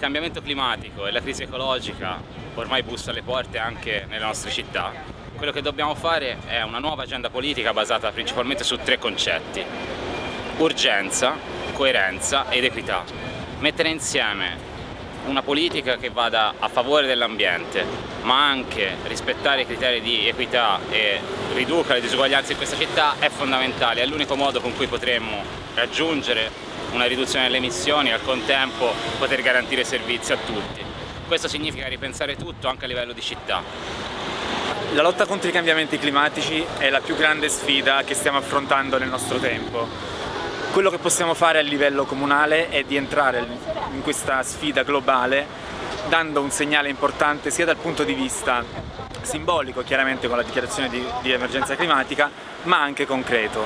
cambiamento climatico e la crisi ecologica ormai bussa alle porte anche nelle nostre città, quello che dobbiamo fare è una nuova agenda politica basata principalmente su tre concetti. Urgenza, coerenza ed equità. Mettere insieme una politica che vada a favore dell'ambiente, ma anche rispettare i criteri di equità e riduca le disuguaglianze in questa città è fondamentale, è l'unico modo con cui potremmo raggiungere una riduzione delle emissioni e al contempo poter garantire servizi a tutti. Questo significa ripensare tutto anche a livello di città. La lotta contro i cambiamenti climatici è la più grande sfida che stiamo affrontando nel nostro tempo. Quello che possiamo fare a livello comunale è di entrare in questa sfida globale dando un segnale importante sia dal punto di vista simbolico, chiaramente con la dichiarazione di, di emergenza climatica, ma anche concreto.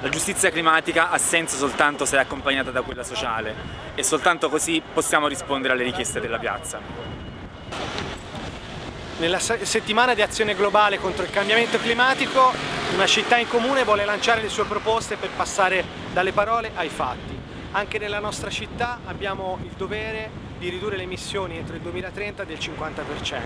La giustizia climatica ha senso soltanto se è accompagnata da quella sociale e soltanto così possiamo rispondere alle richieste della piazza. Nella settimana di azione globale contro il cambiamento climatico una città in comune vuole lanciare le sue proposte per passare dalle parole ai fatti. Anche nella nostra città abbiamo il dovere di ridurre le emissioni entro il 2030 del 50%.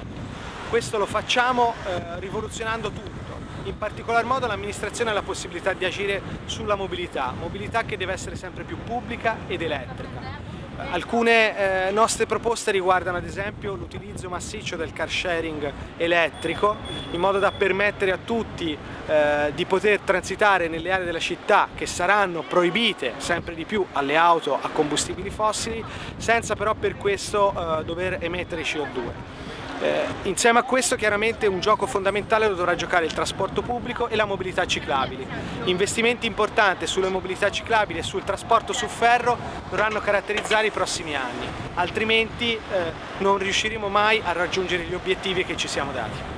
Questo lo facciamo eh, rivoluzionando tutto in particolar modo l'amministrazione ha la possibilità di agire sulla mobilità, mobilità che deve essere sempre più pubblica ed elettrica. Alcune eh, nostre proposte riguardano ad esempio l'utilizzo massiccio del car sharing elettrico in modo da permettere a tutti eh, di poter transitare nelle aree della città che saranno proibite sempre di più alle auto a combustibili fossili senza però per questo eh, dover emettere CO2. Eh, insieme a questo chiaramente un gioco fondamentale lo dovrà giocare il trasporto pubblico e la mobilità ciclabili. Investimenti importanti sulle mobilità ciclabili e sul trasporto su ferro dovranno caratterizzare i prossimi anni, altrimenti eh, non riusciremo mai a raggiungere gli obiettivi che ci siamo dati.